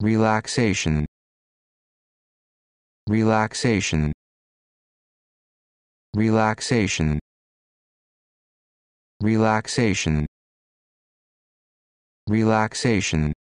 relaxation. Relaxation. Relaxation. Relaxation. Relaxation.